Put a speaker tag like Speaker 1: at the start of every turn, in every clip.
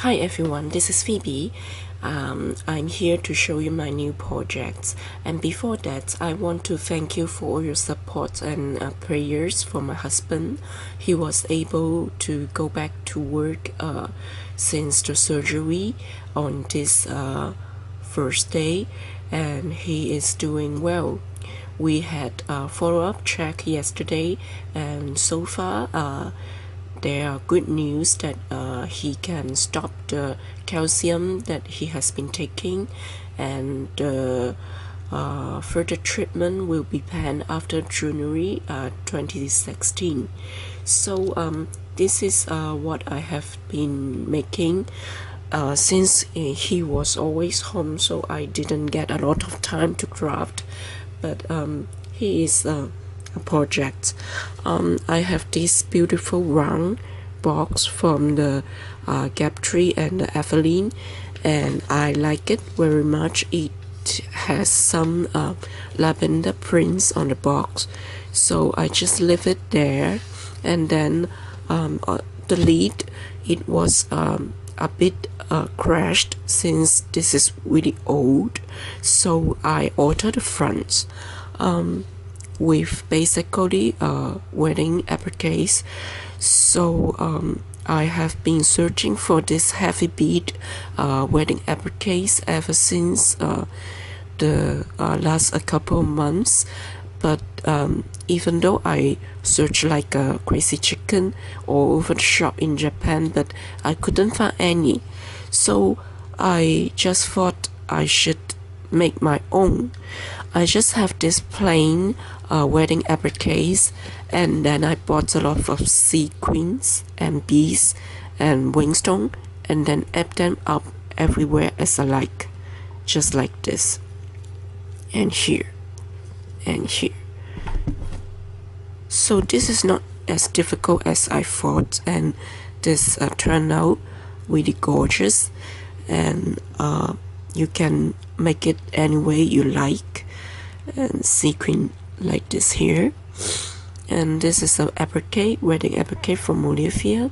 Speaker 1: Hi everyone, this is Phoebe. Um, I'm here to show you my new projects. And before that, I want to thank you for all your support and uh, prayers for my husband. He was able to go back to work uh, since the surgery on this uh, first day, and he is doing well. We had a follow-up check yesterday, and so far, uh, there are good news that uh, he can stop the calcium that he has been taking and uh, uh, further treatment will be planned after January uh, 2016 so um, this is uh, what I have been making uh, since he was always home so I didn't get a lot of time to craft. But um, he is project. Um, I have this beautiful round box from the uh, Gaptree and the Evelyn and I like it very much. It has some uh, lavender prints on the box so I just leave it there and then um, uh, the lid it was um, a bit uh, crashed since this is really old so I altered the front um, with basically a wedding appliques so um, I have been searching for this heavy bead uh, wedding appliques ever since uh, the uh, last a couple of months. But um, even though I searched like a crazy chicken all over the shop in Japan but I couldn't find any. So I just thought I should make my own. I just have this plain uh, wedding appliques and then I bought a lot of sequins and beads and rhinestone and then add them up everywhere as I like just like this. And here. And here. So this is not as difficult as I thought and this uh, turned out really gorgeous. And uh, you can make it any way you like and sequin like this here. And this is an applique wedding applique from Olivia.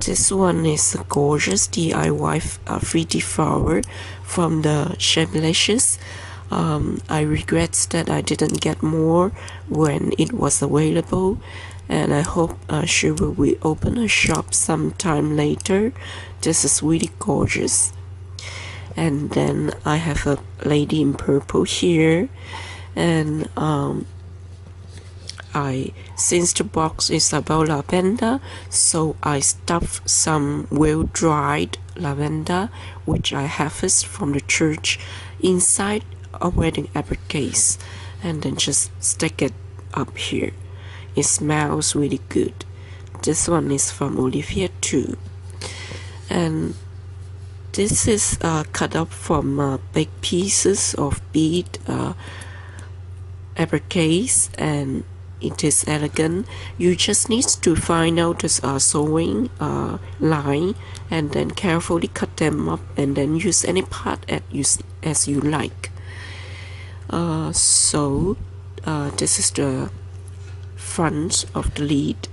Speaker 1: This one is a gorgeous DIY uh, 3D flower from the Shamelicious um, I regret that I didn't get more when it was available and I hope uh, she will reopen a shop sometime later. This is really gorgeous and then I have a lady in purple here. And um, I since the box is about lavender so I stuffed some well dried lavender which I harvest from the church inside a wedding applique and then just stick it up here. It smells really good. This one is from Olivia too. And this is uh, cut up from uh, big pieces of bead uh, appliques and it is elegant. You just need to find out the uh, sewing uh, line and then carefully cut them up and then use any part as you, as you like. Uh, so uh, this is the front of the lid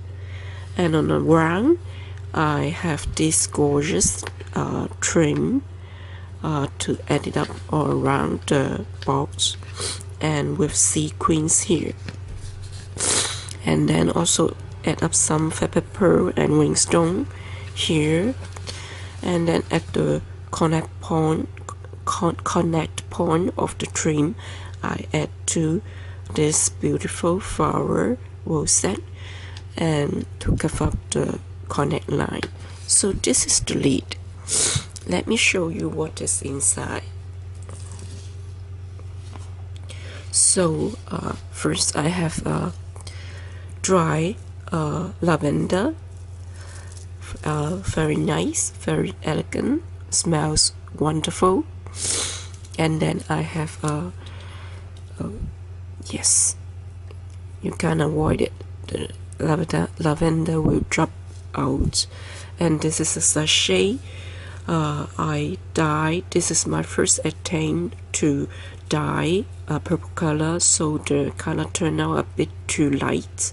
Speaker 1: and on the ground I have this gorgeous uh, trim uh, to add it up all around the box and with sequins here. And then also add up some feather pearl and rhinestone here. And then at the connect point con connect point of the trim. I add to this beautiful flower rosette and to cover up the connect line. So this is the lid let me show you what is inside. So uh, first I have a dry uh, lavender. Uh, very nice very elegant. Smells wonderful. And then I have a yes. You can avoid it. The lavender lavender will drop out. And this is a sachet. Uh, I dyed this is my first attempt to dye a purple color so the color turned out a bit too light.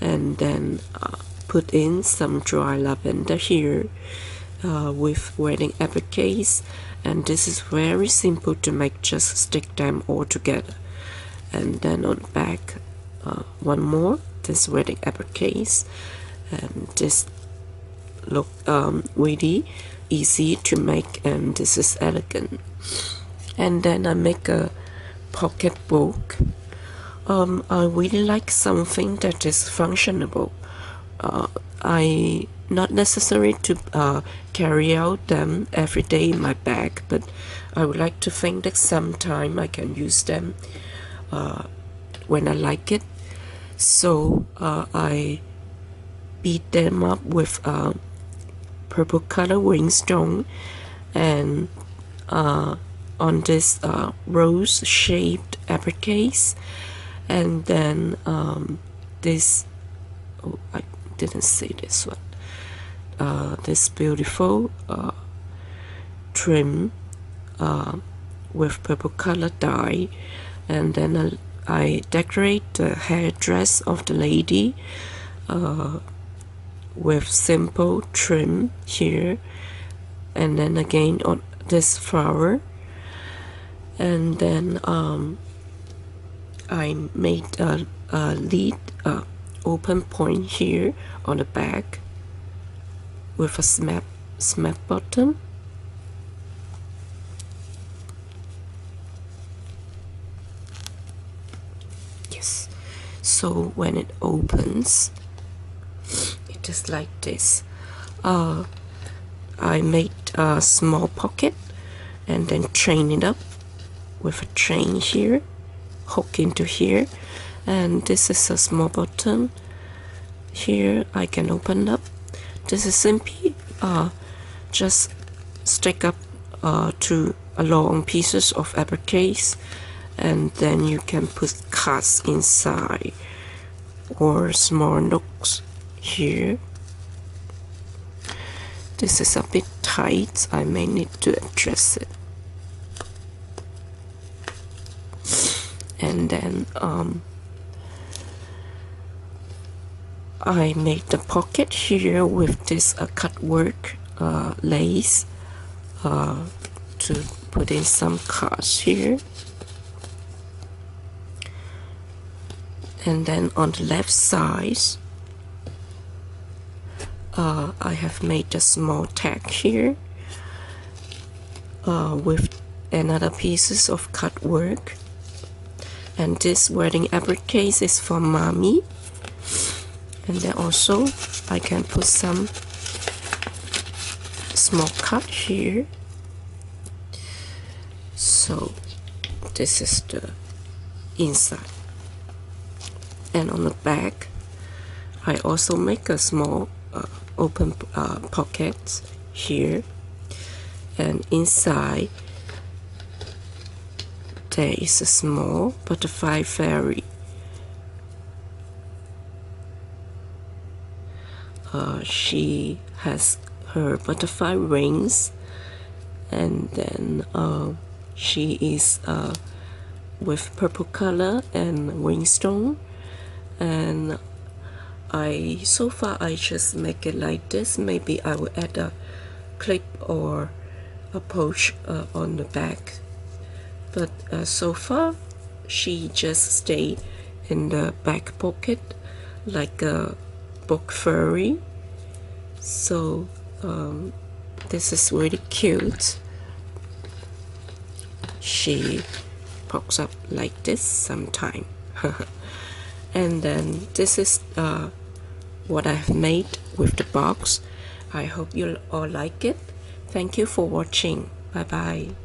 Speaker 1: And then uh, put in some dry lavender here uh, with wedding appliques and this is very simple to make just stick them all together. And then on back uh, one more this wedding appliques and this look um, really easy to make and this is elegant. And then I make a pocket book um, I really like something that is functionable. Uh, I not necessary to uh, carry out them every day in my bag but I would like to think that sometime I can use them uh, when I like it. So uh, I beat them up with uh, purple color rhinestone and uh, on this uh, rose shaped appliques and then um, this oh I didn't see this one. Uh, this beautiful uh, trim uh, with purple color dye. And then I decorate the headdress of the lady uh, with simple trim here and then again on this flower. And then um, I made a, a lead uh, open point here on the back with a snap snap bottom yes. So when it opens is like this. Uh, I made a small pocket and then chain it up with a chain here hook into here. And this is a small button. Here I can open up. This is simply uh, just stick up uh, to long pieces of appliques and then you can put cards inside or small nooks here. This is a bit tight. I may need to adjust it. And then um, I made the pocket here with this uh, cut work uh, lace uh, to put in some cards here. And then on the left side uh, I have made a small tag here uh, with another pieces of cut work. And this wedding case is for mommy. And then also I can put some small cut here. So this is the inside. And on the back I also make a small uh, open uh, pocket here and inside there is a small butterfly fairy. Uh, she has her butterfly wings and then uh, she is uh, with purple color and rhinestone and I so far I just make it like this. Maybe I will add a clip or a pouch uh, on the back. But uh, so far she just stay in the back pocket like a book furry. So um, this is really cute. She pops up like this sometime. And then this is uh, what I've made with the box. I hope you all like it. Thank you for watching. Bye bye